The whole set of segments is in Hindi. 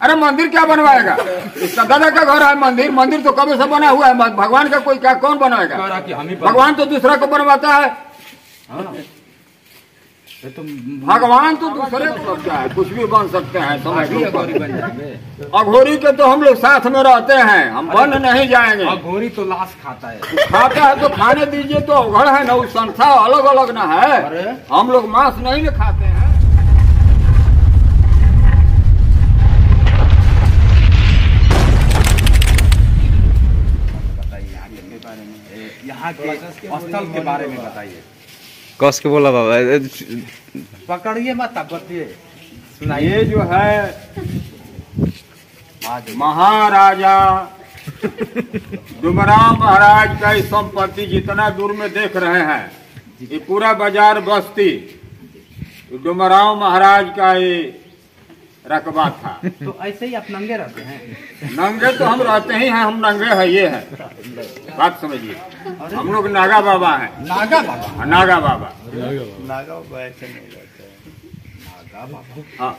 अरे मंदिर क्या बनवाएगा? इसका दादा का घर है मंदिर मंदिर तो कभी से बना हुआ है भगवान का कोई क्या कौन बनवाएगा। भगवान तो दूसरा को बनवाता है। हाँ। तो भगवान तो दूसरे को क्या है कुछ भी बन सकते हैं समझ अघोरी के तो हम लोग साथ में रहते हैं हम बन नहीं जाएँगे। अघोरी तो लाश खाता है। खाता है तो खाने दीजिए तो अघड़ है ना वो संस्था अलग अलग ना है। हम लोग मांस नहीं ना खाते। यहाँ के स्थल के बारे में बताइए। कस के बोला ए, पकड़िए मत बताइए सुनाइए। जो है आज महाराजा डुमराव महाराज का संपत्ति जितना दूर में देख रहे हैं ये पूरा बाज़ार बस्ती। डुमराव महाराज का ये रकबा था। तो ऐसे ही आप नंगे रहते हैं। नंगे तो हम रहते ही हैं हम नंगे है ये है। बात समझिए। हम लोग नागा बाबा हैं। नागा बाबा? हाँ, नागा बाबा। नागा बाबा हाँ।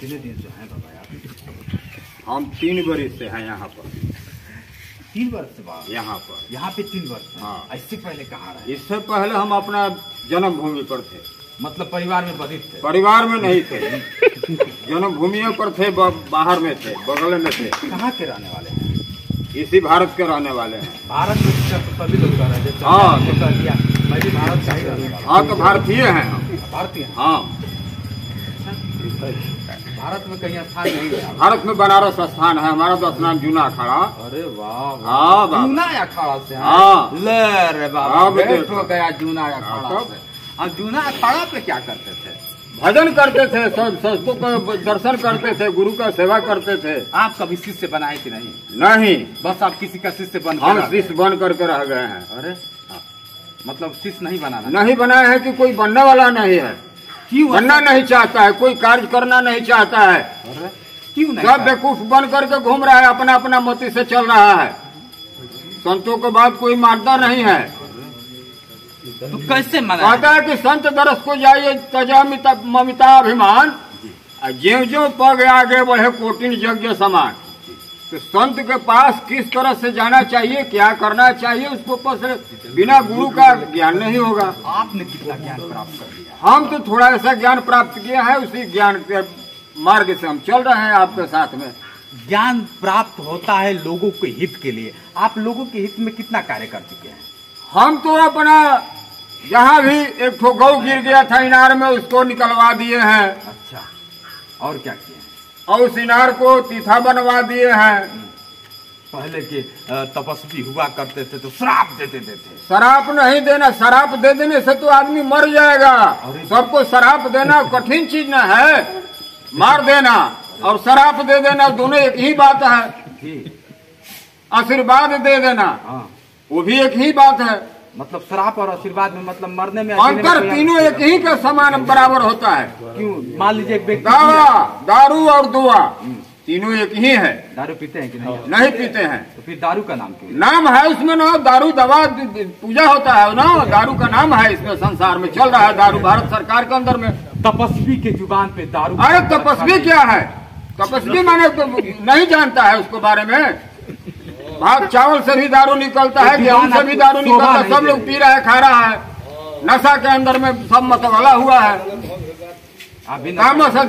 कितने दिन से हैं बाबा हम तीन बरिस से हैं यहाँ पर। तीन वर्ष से बाद यहाँ पर। यहाँ पे तीन वर्ष हाँ। इससे पहले कहाँ रहे? इससे पहले हम अपना जन्मभूमि पर थे। मतलब परिवार में बधित थे। परिवार में नहीं थे। जन्मभूमि पर थे बाहर में थे बगल में थे। कहाँ के रहने वाले हैं? इसी भारत के रहने वाले हैं। भारत में सभी लोग रहे हाँ। मैं भी भारत का ही रहने वाला हाँ। तो भारतीय हैं भारतीय हाँ? भारत में कहीं स्थान नहीं है। भारत में बनारस स्थान है हमारा तो स्थान जूना अखाड़ा। अरे वाह हाँ जूना अखाड़ा से हैं? ले रे बाबा हाँ, गया जूना अखाड़ा हाँ, से। हम जूना अखाड़ा पे क्या करते थे? भजन करते थे सब संतों का दर्शन करते थे गुरु का सेवा करते थे। आप कभी शिष्य बनाए कि नहीं? नहीं। बस आप किसी का शिष्य बन हम शिष्य बन करके रह गए हैं। अरे मतलब शिष्य नहीं बनाना नहीं बनाए हैं कि कोई बनने वाला नहीं है। क्यों बनना नहीं चाहता है कोई कार्य करना नहीं चाहता है। क्यों नहीं सब बेवकूफ़ बन करके घूम रहा है अपना अपना मोती से चल रहा है। संतों के बाद कोई मानता नहीं है। तो कैसे मना कहता है कि संत दरस को जाइए तजा ममिता अभिमान ज्यो ज्यो पग आगे बढ़े कोटिन यज्ञ समान। तो संत के पास किस तरह से जाना चाहिए क्या करना चाहिए उसको ऊपर बिना गुरु का ज्ञान नहीं होगा। आपने कितना ज्ञान प्राप्त कर लिया? हम तो थोड़ा ऐसा ज्ञान प्राप्त किया है उसी ज्ञान के मार्ग से हम चल रहे हैं आपके साथ में। ज्ञान प्राप्त होता है लोगों के हित के लिए। आप लोगों के हित में कितना कार्य कर चुके हैं? हम तो अपना जहाँ भी एक ठो गौ गिर गया था इनार में उसको निकलवा दिए हैं। अच्छा। और क्या किए और उस इनार को तीथा बनवा दिए हैं। पहले के तपस्वी हुआ करते थे तो श्राप देते देते शराब नहीं देना शराब दे देने से तो आदमी मर जाएगा। सबको शराब देना कठिन चीज़ न है। मार देना और शराब दे देना दोनों एक ही बात है। आशीर्वाद दे देना हाँ। वो भी एक ही बात है। मतलब श्राप और आशीर्वाद में मतलब मरने में अंतर तीनों एक ही के समान बराबर होता है। क्यों? मान लीजिए एक व्यक्ति दावा दारू और दुआ। तीनों एक ही है। दारू पीते हैं कि नहीं? नहीं पीते हैं। तो फिर दारू का नाम क्यों नाम है उसमें ना दारू दवा पूजा होता है ना दारू का नाम है इसमें संसार में चल रहा है दारू भारत सरकार के अंदर में। तपस्वी के ज़ुबान पे दारू अरे तपस्वी क्या है? तपस्वी माने तो नहीं जानता है उसको बारे में। भात चावल से भी दारू निकलता है गेहूँ से भी दारू निकलता है सब लोग पी रहा है खा रहा है। नशा के अंदर में सब मतवाला हुआ है। आप भी काम नशा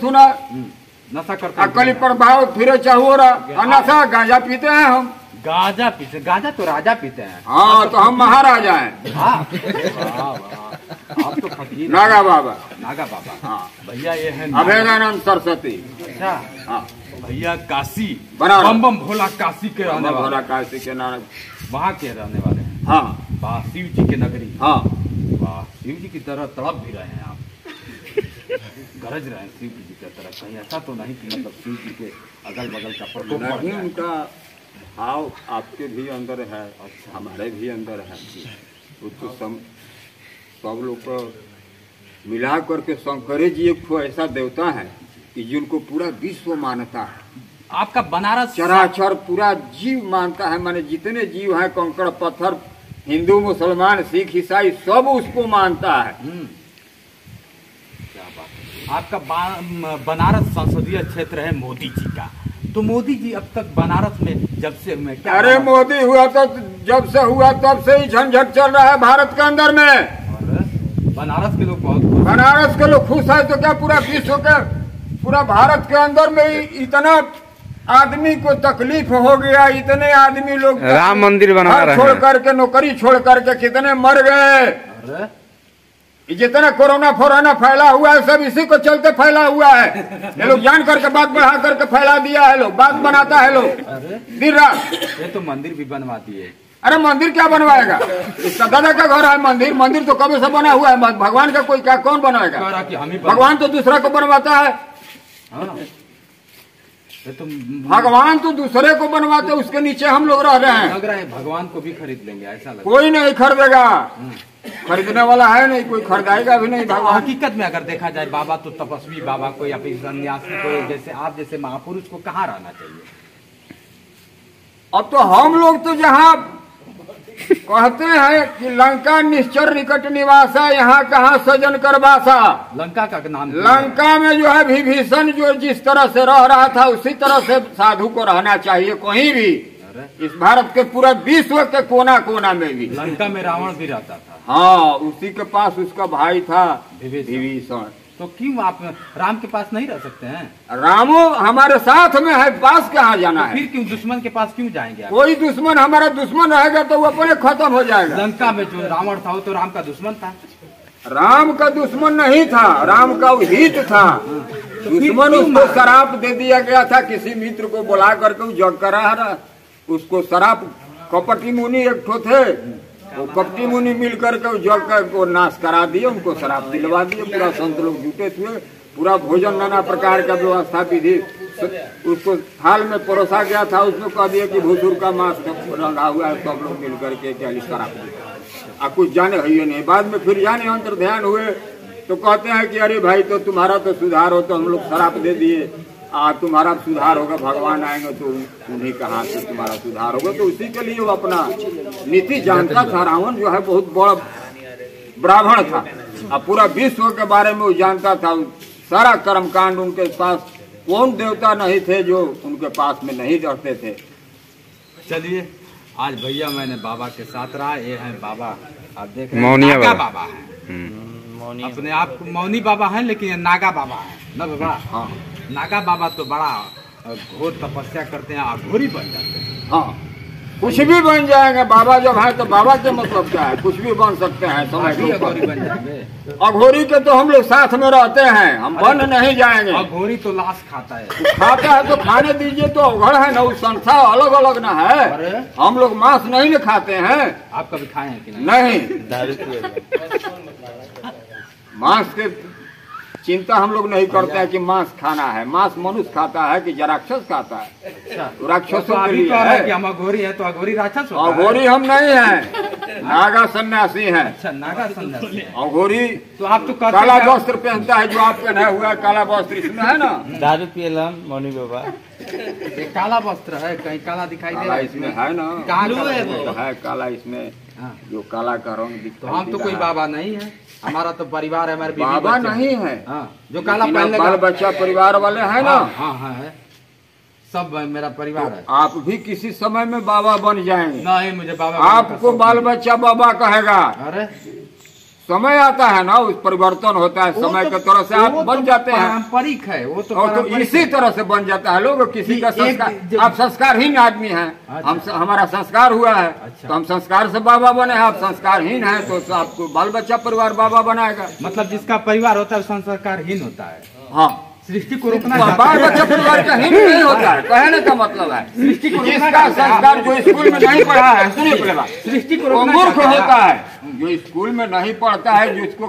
सुना। हम्म, नशा करते हैं। अकली प्रभाव फिरे चाहो रहा नशा गांजा पीते हैं हम। गांजा पीते गांजा तो राजा पीते हैं। हाँ तो हम महाराजा हैं। हाँ वाह। आप तो फकीर नागा बाबा। नागा बाबा। हाँ। भैया ये है अभेदानंद सरस्वती। अच्छा। हाँ। भैया काशी। बम बम भोला काशी के रहने भोला वाले। काशी के नाम। वहाँ के रहने वाले हैं। हाँ। वाह शिव जी के नगरी। हाँ। वाह शिव जी की तरह तड़प भी रहे हैं आप। गरज रहे हैं शिव जी की तरह। कहीं ऐसा तो नहीं कि मतलब शिव जी के अगल बगल का प्रकोप उनका भाव आपके भी अंदर है हमारे भी अंदर है। वो तो सम सब लोग को मिला करके शंकरे जी एक ऐसा देवता है। कि जिनको पूरा विश्व मानता है। आपका बनारस चराचर पूरा जीव मानता है। माने जितने जीव हैं कंकड़ पत्थर हिंदू मुसलमान सिख ईसाई सब उसको मानता है। हम्म। क्या बात है आपका बनारस संसदीय क्षेत्र है मोदी जी का। तो मोदी जी अब तक बनारस में जब से मैं क्या अरे मोदी हुआ तो जब से हुआ तब से ही झंझट चल रहा है भारत के अंदर में। बनारस के लोग बहुत बनारस के लोग खुश है तो क्या पूरा विश्व के पूरा भारत के अंदर में इतना आदमी को तकलीफ़ हो गया इतने आदमी लोग राम मंदिर बना रहे छोड़ करके नौकरी छोड़ करके कितने मर गए। जितना कोरोना फोरोना फैला हुआ है सब इसी को चलते फैला हुआ है। ये लोग जान करके बात बढ़ा करके फैला दिया है लोग बात बनाता है लोग। दिन रात। ये तो मंदिर भी बनवाती है। अरे मंदिर क्या बनवाएगा? इसका दादा का घर है मंदिर मंदिर तो कभी से बना हुआ है भगवान का कोई क्या कौन कह बनाएगा रहा कि हम ही बन- भगवान तो दूसरा को बनवाता है। हाँ। तो भगवान तो दूसरे को बनवाते उसके नीचे हम लोग रह रहे हैं। लग रहा है भगवान को भी खरीद लेंगे ऐसा लग कोई नहीं खरीदेगा। खरीदने वाला है नहीं कोई खरीदाएगा भी नहीं भगवान। हकीकत में अगर देखा जाए बाबा तो तपस्वी बाबा को या फिर सन्यासी को जैसे आप जैसे महापुरुष को कहाँ रहना चाहिए? अब तो हम लोग तो जहाँ कहते हैं कि लंका निश्चर निकट निवासा यहाँ कहाँ सजन कर बासा। लंका का नाम लंका में जो है विभीषण जो जिस तरह से रह रहा था उसी तरह से साधु को रहना चाहिए कहीं भी। इस भारत के पूरा विश्व के कोना कोना में भी। लंका में रावण भी रहता था। हाँ उसी के पास उसका भाई था विभीषण। तो क्यों आप राम के पास नहीं रह सकते हैं? रामो हमारे साथ में है पास कहाँ जाना है? फिर क्यों दुश्मन के पास क्यों जाएँगे आप? कोई दुश्मन हमारा दुश्मन रहेगा तो वो अपने खत्म हो जाएगा। लंका में जो रावण था वो तो राम का दुश्मन था। राम का दुश्मन नहीं था राम का हित था। दुश्मन उसको शराब दे दिया गया था किसी मित्र को बुला करके जग करा रहा उसको शराब कपटी मुनि एक ठो थे। वो कपटी मुनि मिल करके वो कर को नाश करा दिए, उनको शराब दिलवा दिए, पूरा संत लोग जुटे थे, पूरा भोजन नाना प्रकार का व्यवस्था विधि उसको थाल में परोसा गया था उसमें कह दिया कि भूसुर का मांस रंगा हुआ है, सब लोग मिल करके चालीस शराब आ कुछ जाने है नहीं। बाद में फिर जाने अंतर ध्यान हुए तो कहते हैं कि अरे भाई तो तुम्हारा तो सुधार हो तो हम लोग शराब दे दिए। आ तुम्हारा सुधार होगा भगवान आएँगे तो उन्हीं कहा से तुम्हारा सुधार होगा? तो उसी के लिए वो अपना नीति जानता था रावण जो है बहुत बड़ा ब्राह्मण था। अब पूरा विश्व के बारे में वो जानता था सारा कर्म कांड उनके पास कौन देवता नहीं थे जो उनके पास में नहीं रहते थे। चलिए आज भैया मैंने बाबा के साथ रहा ये है बाबा। आप देख रहे हैं नागा बाबा। बाबा है। अपने आप मौनी बाबा है लेकिन ये नागा बाबा है। ना बाबा? हाँ। नागा बाबा तो बड़ा घोर तपस्या करते हैं अघोरी बन जाते हैं। हाँ। कुछ भी बन जाएँगे बाबा जब है तो बाबा के मतलब क्या है? कुछ भी बन सकते हैं के अघोरी बन जाएँगे। अघोरी के तो हम लोग साथ में रहते हैं हम बन नहीं जाएँगे। अघोरी तो लाश खाता है। तो खाता है तो खाने दीजिए तो अवघड़ है ना वो संस्था अलग अलग ना है। हम लोग मांस नहीं न खाते हैं। आप कभी खाए हैं कि नहीं? नहीं। मांस के चिंता हम लोग नहीं करते हैं कि मांस खाना है। मांस मनुष्य खाता है कि जराक्षस खाता है? अच्छा। तो राक्षसों तो के लिए कह रहे हैं। कि हम अघोरी हैं तो अघोरी राक्षस होता अघोरी हम नहीं है। नागा सन्यासी हैं। अच्छा नागा सन्यासी। है। अघोरी तो आप तो काला वस्त्र पहनता है जो आप पहना हुआ है काला वस्त्र इसमें है ना? दारू पियलम मौनी बाबा। ये काला वस्त्र है कहीं काला दिखाई दे रहा है। इसमें है ना? कहाँ काला? वो। तो है काला इसमें। हाँ। जो काला का रंग तो दिखाई हम तो कोई बाबा नहीं है। हमारा तो परिवार है हमारे बाबा नहीं है। हाँ जो काला पहले बाल बच्चा परिवार वाले है ना। हाँ हाँ है सब मेरा परिवार है। आप भी किसी समय में बाबा बन जाएँगे नहीं मुझे बाबा आपको बाल बच्चा बाबा कहेगा। अरे समय आता है ना उस परिवर्तन होता है समय तो- के तरह से आप वो बन तो जाते हैं। पारंपरिक है वो तो और तो इसी तरह से बन जाता है लोग किसी का संस्कार आप संस्कारहीन आदमी हैं अच्छा। हम हमारा संस्कार हुआ है अच्छा। तो हम संस्कार से बाबा बने हैं आप संस्कारहीन हैं तो आपको बाल बच्चा परिवार बाबा बनाएगा। मतलब जिसका परिवार होता है संस्कारहीन होता है। हाँ। सृष्टि को रोकना बाल। बच्चा परिवार का हीन नहीं होता है कहने का मतलब है सृष्टि को रोकना जिसका संस्कार जो स्कूल में नहीं पढ़ा है सुनिए पहले। सृष्टि को रोकना मूर्ख होता है। जो स्कूल में नहीं पढ़ता है जिसको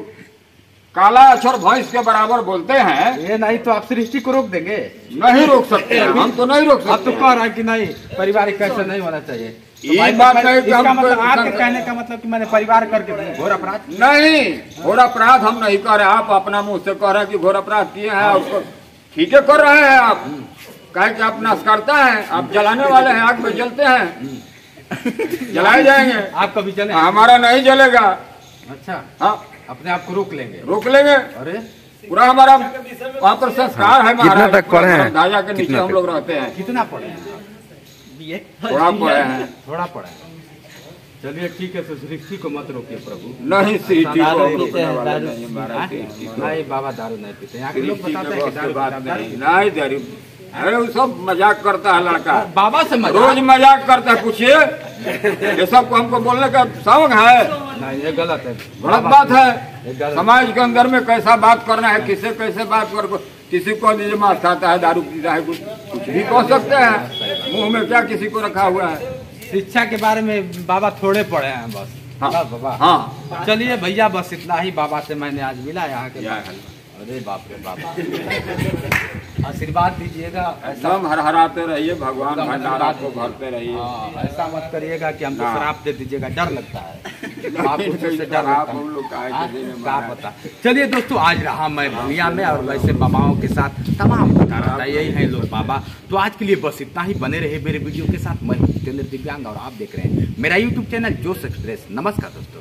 काला अक्षर भैंस के बराबर बोलते हैं ये नहीं तो आप सृष्टि को रोक देंगे। नहीं रोक सकते हम तो नहीं रोक सकते आप तो कह रहे हैं कि नहीं पारिवारिक कैसे नहीं होना चाहिए। ये बात मैं- नहीं कि हम मतलब आपके कहने का मतलब कि मैंने परिवार करके घोर अपराध नहीं घोर अपराध हम नहीं कर रहे आप अपना मुँह से कह रहे हैं कि घोर अपराध किए हैं उसको ठीक है कर रहे हैं आप। कहे कि आप नाश करता है आप जलाने वाले हैं आग में जलते हैं। जलाए जाएँगे। आप कभी चले हमारा नहीं जलेगा। अच्छा हाँ। अपने आप को रोक लेंगे? रोक लेंगे। अरे। पूरा हमारा वहाँ पर संस्कार है कितना तक पढ़े हैं? के नीचे हम लोग रहते हैं। कितना पढ़े हैं? थोड़ा पड़ा है थोड़ा पड़ा हैं। चलिए ठीक है तो सृष्टि को मत रोकिए प्रभु। नहीं सृष्टि को रोकने वाला नहीं महाराज सीटी नहीं बाबा दारू नहीं पीते यहाँ के लोग बताते हैं कि दारू बात नहीं नहीं दारू। अरे वो सब मज़ाक करता है लड़का। बाबा से मज़ाक। रोज मज़ाक मज़ाक करता है पूछिए। ये सबको हमको बोलने का शौक है। नहीं ये गलत है। गलत बात है। समाज के अंदर में कैसा बात करना है किसे कैसे बात कर किसी को दीजिए मांस खाता है दारू पीता है कुछ कुछ भी कह सकते हैं। मुँह में क्या किसी को रखा हुआ है? शिक्षा के बारे में बाबा थोड़े पढ़े हैं बस। हाँ। बाबा। हाँ। चलिए भैया बस इतना ही। बाबा से मैंने आज मिला यहाँ के अरे बाप रे बाप। आशीर्वाद दीजिएगा। ऐसा एकदम हर हराते रहिए भगवान भंडारा को भरते रहिए। हाँ, ऐसा मत करिएगा कि हमको हाँ। शराब दे दीजिएगा। डर लगता है। है। चलिए दोस्तों आज रहा मैं भूमिया में और वैसे बाबाओं के साथ तमाम बता रहा यही है लोग बाबा। तो आज के लिए बस इतना ही। बने रहे मेरे वीडियो के साथ। मैं जितेंद्र दिव्यांग और आप देख रहे हैं मेरा यूट्यूब चैनल जोश एक्सप्रेस। नमस्कार दोस्तों।